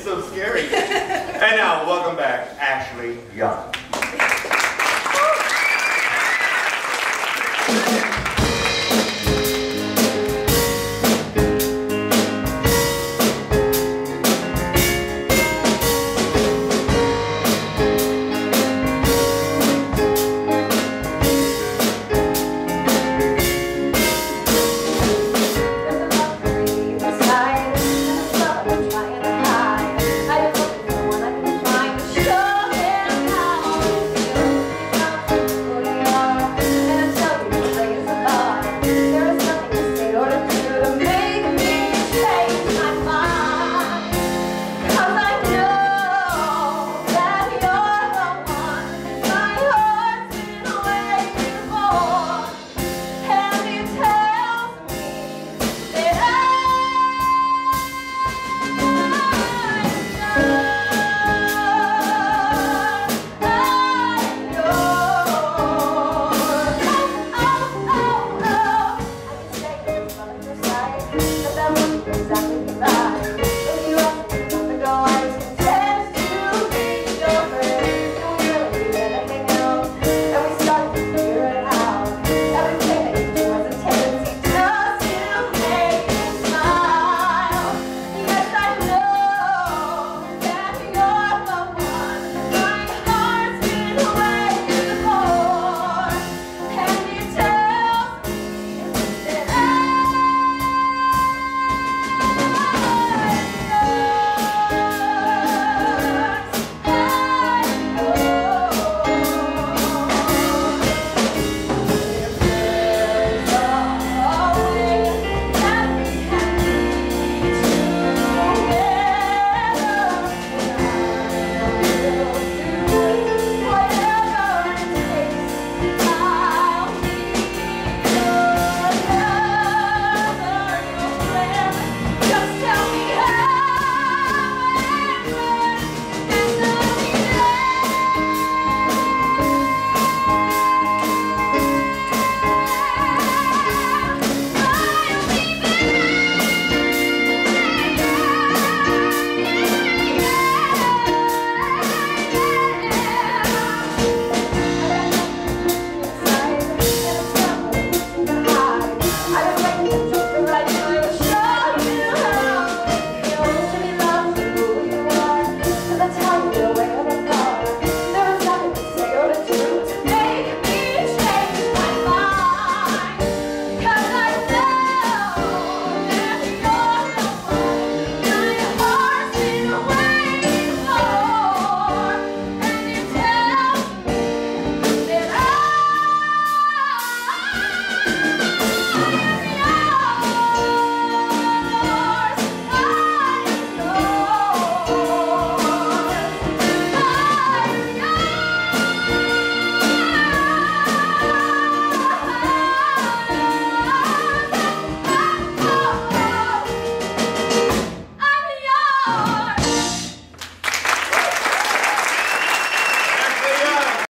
so scary. and now, welcome back, Ashley Young.